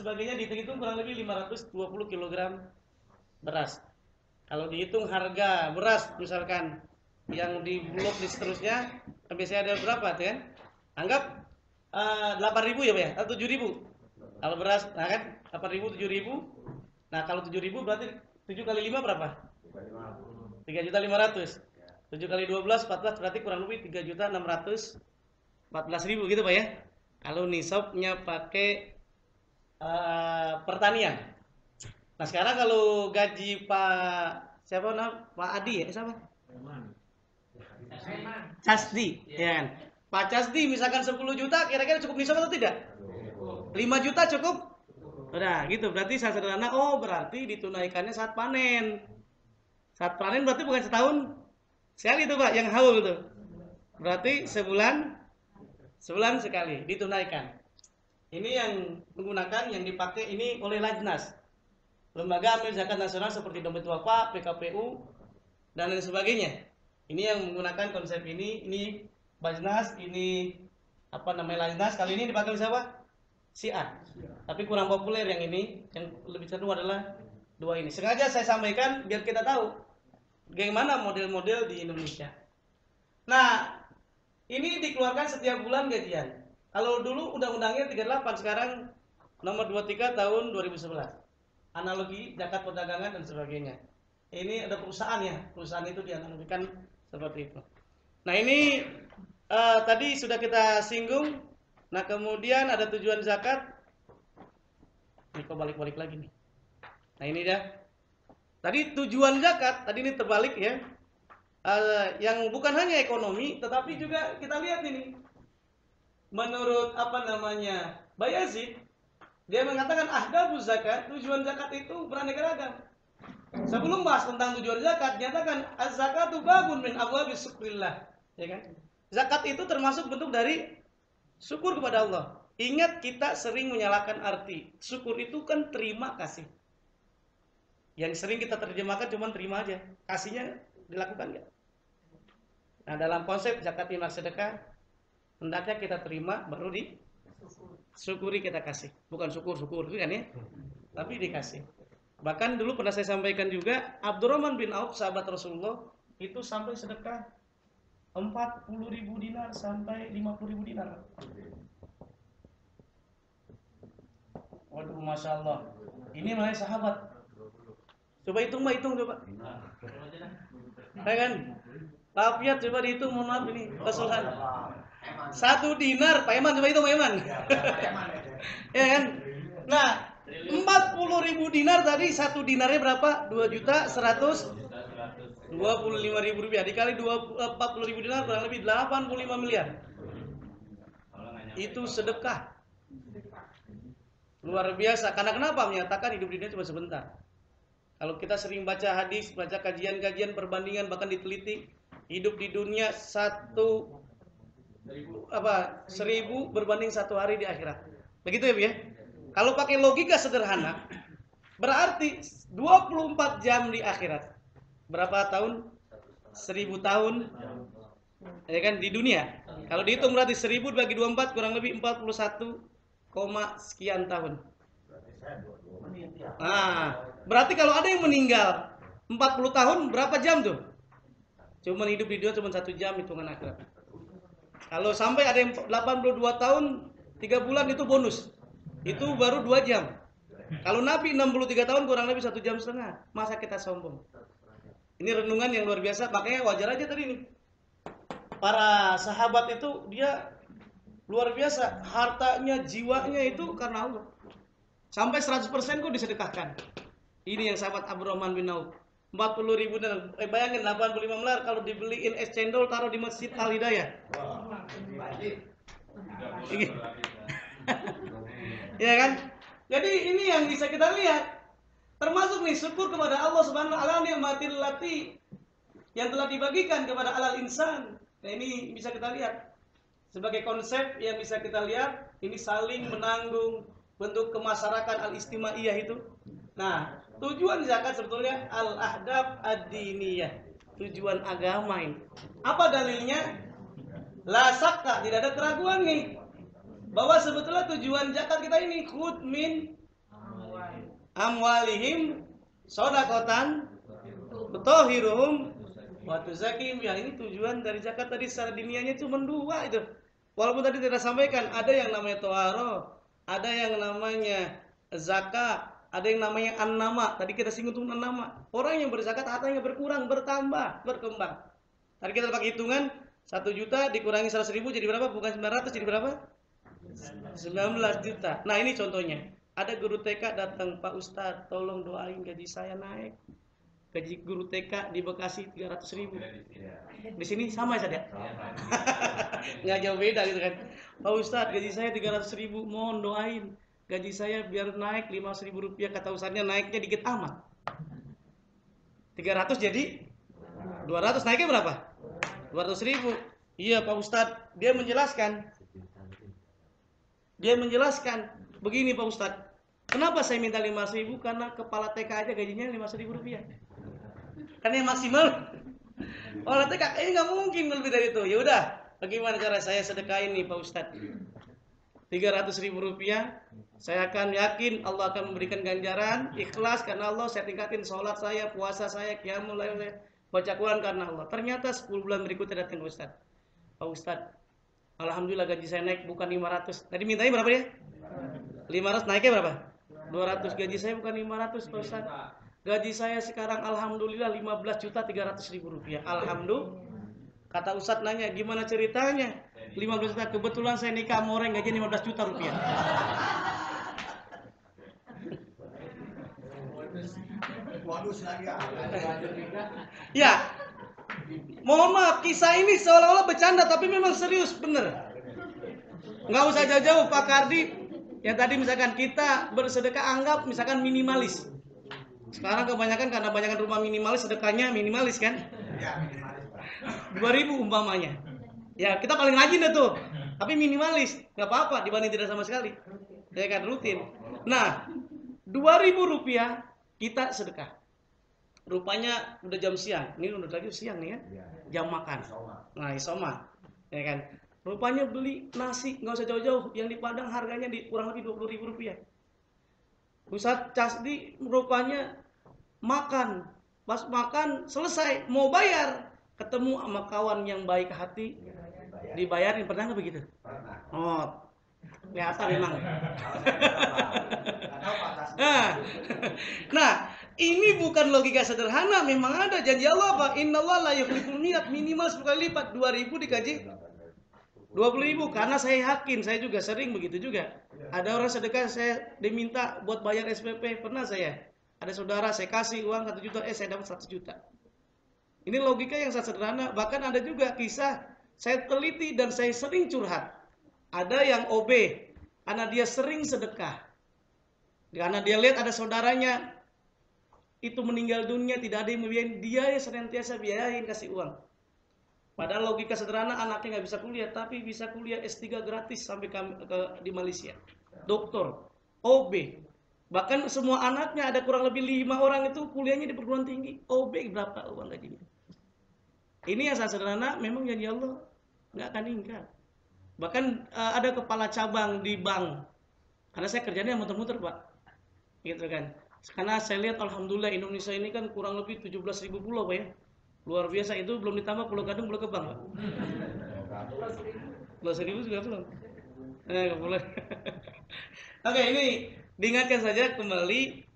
sebagainya dihitung kurang lebih 520 kg beras. Kalau dihitung harga beras misalkan yang di blok di seterusnya biasanya ada berapa tuh kan? Anggap uh, 8.000 ya Pak ya atau 7.000. Kalau beras nah kan 8.000 7.000. Nah, kalau 7.000 berarti 7 kali 5 berapa? 3 juta 500. 7 kali 12 14 berarti kurang lebih 3 juta 614 ribu gitu Pak ya. Kalau nisabnya pakai uh, pertanian. Nah sekarang kalau gaji Pak siapa nama Pak Adi ya siapa? Casdi, ya kan? Pak Casdi misalkan 10 juta kira-kira cukup nisab atau tidak? 5 juta cukup? Udah gitu berarti saya sederhana oh berarti ditunaikannya saat panen. Saat panen berarti bukan setahun sekali itu Pak yang haul itu. Berarti sebulan sebulan sekali ditunaikan. Ini yang menggunakan yang dipakai ini oleh Lajnas. Lembaga amil zakat nasional seperti dompet wafa, PKPU dan lain sebagainya. Ini yang menggunakan konsep ini, ini Bajnas, ini apa namanya Lajnas. Kali ini dipakai siapa? Si A. Tapi kurang populer yang ini, yang lebih cenderung adalah dua ini. Sengaja saya sampaikan biar kita tahu bagaimana model-model di Indonesia. Nah, ini dikeluarkan setiap bulan gajian. Kalau dulu undang-undangnya 38, sekarang nomor 23 tahun 2011. Analogi zakat perdagangan dan sebagainya. Ini ada perusahaan ya, perusahaan itu dianalogikan seperti itu. Nah ini uh, tadi sudah kita singgung. Nah kemudian ada tujuan zakat. Ini kok balik-balik lagi nih. Nah ini dia. Tadi tujuan zakat, tadi ini terbalik ya uh, yang bukan hanya ekonomi tetapi juga kita lihat ini menurut apa namanya Bayazid dia mengatakan ahdabu zakat tujuan zakat itu beraneka ragam sebelum bahas tentang tujuan zakat nyatakan az-zakatu babun min abwabis syukrillah ya kan? Zakat itu termasuk bentuk dari syukur kepada Allah. Ingat kita sering menyalahkan arti. Syukur itu kan terima kasih. Yang sering kita terjemahkan cuma terima aja. Kasihnya dilakukan nggak? Nah dalam konsep zakat infak sedekah hendaknya kita terima baru di syukuri kita kasih. Bukan syukur-syukur itu kan ya. Tapi dikasih. Bahkan dulu pernah saya sampaikan juga Abdurrahman bin Auf sahabat Rasulullah itu sampai sedekah 40 ribu dinar sampai 50 ribu dinar. Waduh, masya Allah. Ini namanya sahabat. Coba hitung, mbak hitung coba. Ya kan? Lafiat coba dihitung, mohon maaf ini kesulitan. Satu dinar, Pak Eman coba hitung Pak Eman. ya kan? Nah, 40 ribu dinar tadi satu dinarnya berapa? 2 juta 100 25 ribu rupiah dikali 40 eh, ribu dinar kurang lebih 85 miliar. Itu sedekah. Luar biasa. Karena kenapa? Menyatakan hidup dunia cuma sebentar. Kalau kita sering baca hadis, baca kajian-kajian perbandingan bahkan diteliti, hidup di dunia satu apa seribu berbanding satu hari di akhirat. Begitu ya, Bu ya? Kalau pakai logika sederhana, berarti 24 jam di akhirat. Berapa tahun? Seribu tahun ya kan di dunia. Kalau dihitung berarti seribu bagi 24 kurang lebih 41, sekian tahun. Nah, berarti kalau ada yang meninggal 40 tahun berapa jam tuh? Cuman hidup di dunia cuma satu jam hitungan akhirat. Kalau sampai ada yang 82 tahun, tiga bulan itu bonus. Itu baru dua jam. Kalau Nabi 63 tahun kurang lebih satu jam setengah. Masa kita sombong? Ini renungan yang luar biasa. Makanya wajar aja tadi nih. Para sahabat itu dia luar biasa. Hartanya, jiwanya itu karena Allah. Sampai 100% kok disedekahkan. Ini yang sahabat Abdurrahman bin Auf. 40 ribu dan eh, bayangin 85 miliar kalau dibeliin es cendol taruh di masjid Al Hidayah. ya kan? Jadi ini yang bisa kita lihat. Termasuk nih syukur kepada Allah Subhanahu wa taala nikmatil lati yang telah dibagikan kepada alal insan. Nah, ini bisa kita lihat sebagai konsep yang bisa kita lihat ini saling menanggung bentuk kemasyarakat al-istimaiyah itu. Nah, Tujuan zakat sebetulnya al-ahdab ad-diniyah. Tujuan agama ini. Apa dalilnya? La sakka, tidak ada keraguan nih. Bahwa sebetulnya tujuan zakat kita ini khud min amwalihim sodakotan tohiruhum waktu zakim ya ini tujuan dari zakat tadi secara dinianya cuma dua itu walaupun tadi tidak sampaikan ada yang namanya toharo ada yang namanya zakat ada yang namanya an-nama tadi kita singgung tentang nama orang yang berzakat hartanya berkurang bertambah berkembang tadi kita pakai hitungan satu juta dikurangi seratus ribu jadi berapa bukan 900 jadi berapa 19 juta nah ini contohnya ada guru TK datang, Pak Ustadz, tolong doain gaji saya naik. Gaji guru TK di Bekasi 300 ribu. Di sini sama ya, ya? Nggak jauh beda gitu kan. Pak Ustadz, gaji saya 300 ribu, mohon doain. Gaji saya biar naik 500 ribu rupiah, kata Ustadznya naiknya dikit amat. 300 jadi 200 naiknya berapa? 200 ribu. Iya Pak Ustadz, dia menjelaskan. Dia menjelaskan, Begini Pak Ustadz, kenapa saya minta 5 ribu? Karena kepala TK aja gajinya 5 ribu rupiah. Karena yang maksimal. Kepala TK ini nggak mungkin lebih dari itu. Ya udah, bagaimana cara saya sedekah ini Pak Ustadz? 300 ribu rupiah, saya akan yakin Allah akan memberikan ganjaran, ikhlas karena Allah, saya tingkatin sholat saya, puasa saya, qiyamul lail, baca Quran karena Allah. Ternyata 10 bulan berikutnya datang Ustadz. Pak Ustadz, Alhamdulillah gaji saya naik bukan 500. Tadi mintanya berapa dia? 500 naiknya berapa? 200 gaji saya bukan 500 Pak Ustaz. Gaji saya sekarang alhamdulillah 15 juta 300 ribu rupiah. Alhamdulillah. Kata Ustaz nanya gimana ceritanya? 15 juta kebetulan saya nikah sama orang gaji 15 juta rupiah. Ya, mohon maaf kisah ini seolah-olah bercanda tapi memang serius bener. Nggak usah jauh-jauh Pak Kardi yang tadi misalkan kita bersedekah anggap misalkan minimalis. Sekarang kebanyakan karena banyakan rumah minimalis sedekahnya minimalis kan? Ya, minimalis. 2000 umpamanya. Ya, kita paling rajin deh tuh. Tapi minimalis, nggak apa-apa dibanding tidak sama sekali. Ya kan rutin. Nah, 2000 rupiah kita sedekah. Rupanya udah jam siang. Ini udah lagi siang nih ya. Jam makan. Nah, isoma. Ya kan? Rupanya beli nasi nggak usah jauh-jauh, yang di Padang harganya di kurang lebih 20 ribu rupiah. Ustaz Casdi rupanya makan, pas makan selesai mau bayar, ketemu sama kawan yang baik hati, dibayarin pernah nggak begitu? Oh, kelihatan memang. nah, nah, ini bukan logika sederhana, memang ada. Janji Allah apa? Inna Allah la yukhliful niat minimal 10 kali lipat, 2000 dikaji 20 ribu. Karena saya yakin saya juga sering begitu juga. Ada orang sedekah saya diminta buat bayar SPP pernah saya? Ada saudara saya kasih uang 1 juta eh saya dapat 100 juta. Ini logika yang sangat sederhana. Bahkan ada juga kisah saya teliti dan saya sering curhat ada yang OB karena dia sering sedekah karena dia lihat ada saudaranya itu meninggal dunia tidak ada yang membiayain dia yang senantiasa biayain kasih uang Padahal logika sederhana anaknya nggak bisa kuliah, tapi bisa kuliah S3 gratis sampai ke, ke di Malaysia. Doktor, OB, bahkan semua anaknya ada kurang lebih lima orang itu kuliahnya di perguruan tinggi. OB berapa uang gajinya? Ini yang sederhana, memang janji Allah nggak akan ingkar. Bahkan uh, ada kepala cabang di bank, karena saya kerjanya muter-muter pak, gitu kan. Karena saya lihat Alhamdulillah Indonesia ini kan kurang lebih 17 ribu pulau pak ya. Luar biasa. Itu belum ditambah pulau gadung pulau kebang pak. pulau seribu juga belum. Eh, boleh. Oke ini diingatkan saja kembali.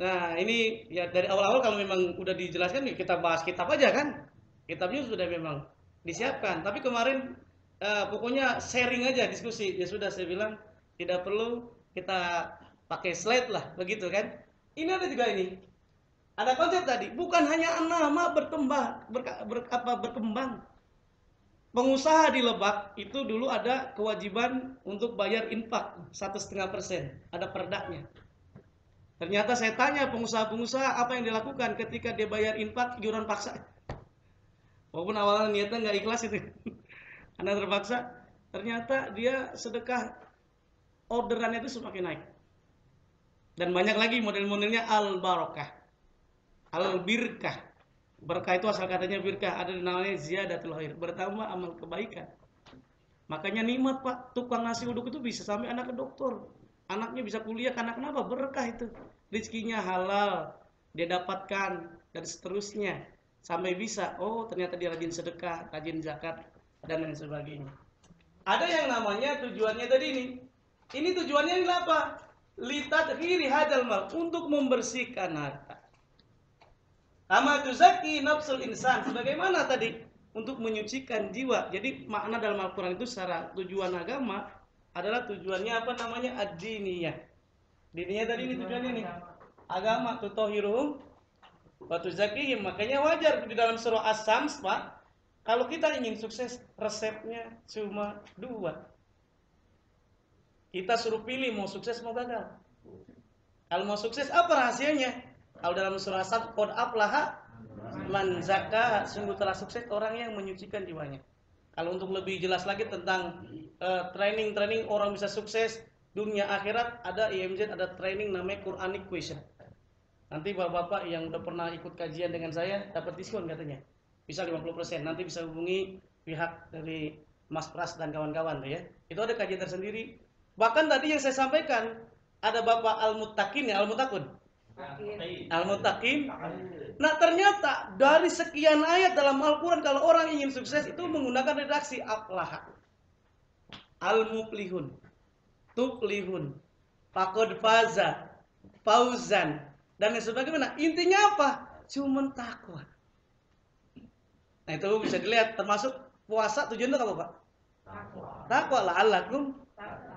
Nah ini ya dari awal-awal kalau memang udah dijelaskan ya kita bahas kitab aja kan. Kitabnya sudah memang disiapkan. Tapi kemarin eh, pokoknya sharing aja diskusi ya sudah saya bilang tidak perlu kita pakai slide lah begitu kan ini ada juga ini ada konsep tadi, bukan hanya nama berkembang, ber, ber, apa, berkembang. Pengusaha di Lebak itu dulu ada kewajiban untuk bayar infak satu setengah persen, ada perdaknya. Ternyata saya tanya pengusaha-pengusaha apa yang dilakukan ketika dia bayar infak iuran paksa. Walaupun awalnya niatnya nggak ikhlas itu, karena terpaksa. Ternyata dia sedekah orderannya itu semakin naik. Dan banyak lagi model-modelnya al barokah al birkah berkah itu asal katanya birkah ada namanya ziyadatul khair bertambah amal kebaikan makanya nikmat pak tukang nasi uduk itu bisa sampai anak ke dokter Anaknya bisa kuliah karena kenapa? Berkah itu. Rizkinya halal, dia dapatkan dan seterusnya sampai bisa oh ternyata dia rajin sedekah, rajin zakat dan lain sebagainya. Ada yang namanya tujuannya tadi ini. Ini tujuannya ini apa? Litathiri hadal mal untuk membersihkan harta. Kama tuzaki nafsul insan. Sebagaimana tadi untuk menyucikan jiwa. Jadi makna dalam Al-Quran itu secara tujuan agama adalah tujuannya apa namanya ad-diniyah. Diniyah tadi ini tujuannya nih. Agama tutohirum wa tuzakihim. Makanya wajar di dalam surah As-Sams Pak. Kalau kita ingin sukses resepnya cuma dua. Kita suruh pilih mau sukses mau gagal. Kalau mau sukses apa rahasianya? Kalau dalam surah As-Sams qad aflaha man zakka sungguh telah sukses orang yang menyucikan jiwanya. Kalau untuk lebih jelas lagi tentang training-training uh, orang bisa sukses dunia akhirat ada IMZ ada training namanya Quranic Question. Nanti bapak-bapak yang udah pernah ikut kajian dengan saya dapat diskon katanya. Bisa 50%. Nanti bisa hubungi pihak dari Mas Pras dan kawan-kawan ya. Itu ada kajian tersendiri. Bahkan tadi yang saya sampaikan ada Bapak Al-Muttaqin ya, Al-Muttaqun. Al-Muttaqin. Nah ternyata dari sekian ayat dalam Al-Quran kalau orang ingin sukses itu menggunakan redaksi aflah. Al-Muflihun. Tuklihun. Pakod faza. Fauzan. Dan lain sebagainya. Intinya apa? Cuman takwa. Nah itu bisa dilihat termasuk puasa tujuannya apa Pak? Takwa. Takwa lah alakum.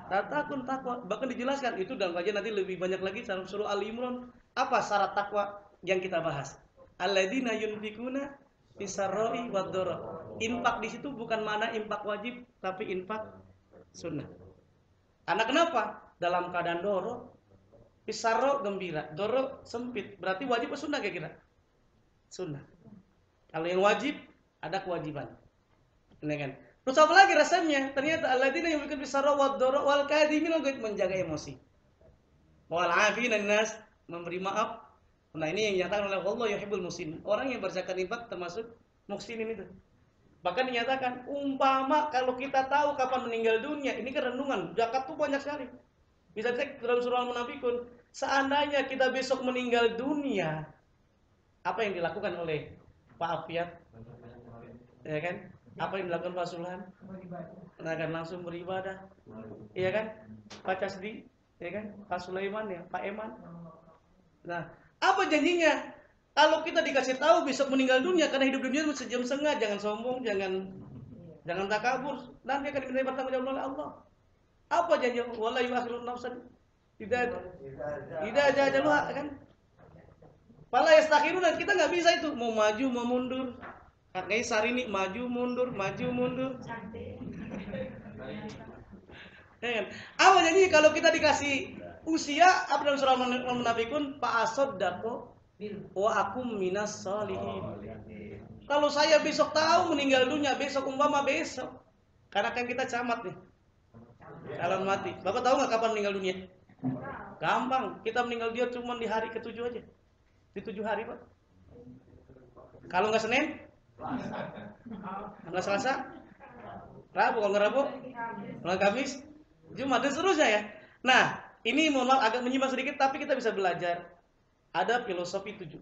Takwa, takwa. Bahkan dijelaskan itu dalam kajian nanti lebih banyak lagi dalam surah Al Imran. Apa syarat takwa yang kita bahas? Alladzina yunfikuna fisarroi wadoro. Infak di situ bukan mana infak wajib, tapi infak sunnah. Karena kenapa? Dalam keadaan doro, pisarro gembira, doro sempit. Berarti wajib atau sunnah kira-kira? Sunnah. Kalau yang wajib ada kewajiban. Kan. Terus apa lagi rasanya? Ternyata alladzina yunfikuna fisarro wadoro wal kadimin menjaga emosi. Wal afin nas memberi maaf. Nah ini yang dinyatakan oleh Allah yuhibbul muslim. Orang yang berzakat infak termasuk muslimin itu. Bahkan dinyatakan umpama kalau kita tahu kapan meninggal dunia, ini kan renungan. Zakat tuh banyak sekali. Bisa cek dalam surah Al-Munafikun. Seandainya kita besok meninggal dunia, apa yang dilakukan oleh Pak Afiat? Ya kan? Apa yang dilakukan Pak Sulhan? Akan langsung beribadah. Iya kan? Pak Casdi, ya kan? Pak Sulaiman ya, Pak Eman. Nah, apa janjinya? Kalau kita dikasih tahu besok meninggal dunia karena hidup dunia sejam setengah, jangan sombong, jangan jangan takabur. Nanti akan diminta pertanggung oleh Allah. Apa janji Wala yuakhirun nafsan tidak tidak aja lu kan? Pala yastakhirun kita nggak bisa itu mau maju mau mundur. Kakek Sarini maju mundur maju mundur. Ya kan? Apa janji kalau kita dikasih usia apa dalam surah Munafikun Pak Asad dako wa akum minas salihin. Kalau saya besok tahu meninggal dunia besok umpama besok, karena kan kita camat nih, kalau mati. Bapak tahu nggak kapan meninggal dunia? Gampang, kita meninggal dia cuma di hari ketujuh aja, di tujuh hari pak. Kalau nggak Senin, nggak Selasa, Rabu kalau Rabu, kalau Kamis, Jumat dan seterusnya ya. Nah, ini mohon maaf agak menyimpang sedikit tapi kita bisa belajar. Ada filosofi tujuh.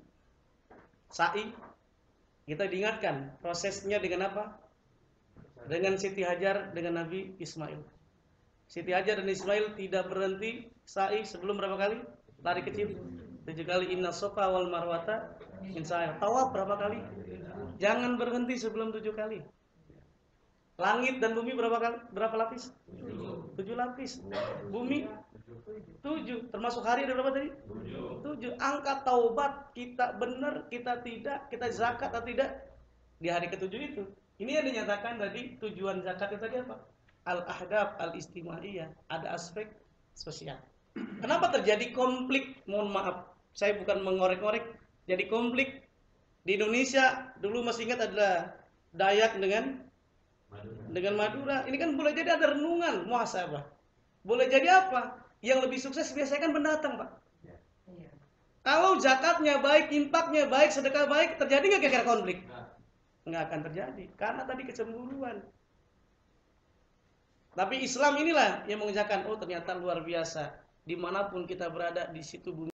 Sa'i kita diingatkan prosesnya dengan apa? Dengan Siti Hajar dengan Nabi Ismail. Siti Hajar dan Ismail tidak berhenti sa'i sebelum berapa kali? Lari kecil. Tujuh kali inna sofa wal marwata insya Tawaf berapa kali? Jangan berhenti sebelum tujuh kali. Langit dan bumi berapa kali? Berapa lapis? Tujuh lapis. Bumi Tujuh. Termasuk hari ada berapa tadi? Tujuh. Tujuh. Angka taubat kita benar, kita tidak, kita zakat atau tidak di hari ketujuh itu. Ini yang dinyatakan tadi tujuan zakat itu tadi apa? Al-ahdab, al-istimaiyah. Ada aspek sosial. Kenapa terjadi konflik? Mohon maaf, saya bukan mengorek-ngorek. Jadi konflik di Indonesia dulu masih ingat adalah Dayak dengan Madura. dengan Madura. Ini kan boleh jadi ada renungan muhasabah. Boleh jadi apa? Yang lebih sukses biasanya kan pendatang, Pak. Ya. Kalau zakatnya baik, impaknya baik, sedekah baik, terjadi nggak kira-kira konflik? Nggak akan terjadi, karena tadi kecemburuan. Tapi Islam inilah yang mengerjakan, oh ternyata luar biasa. di mana pun kita berada di situ bumi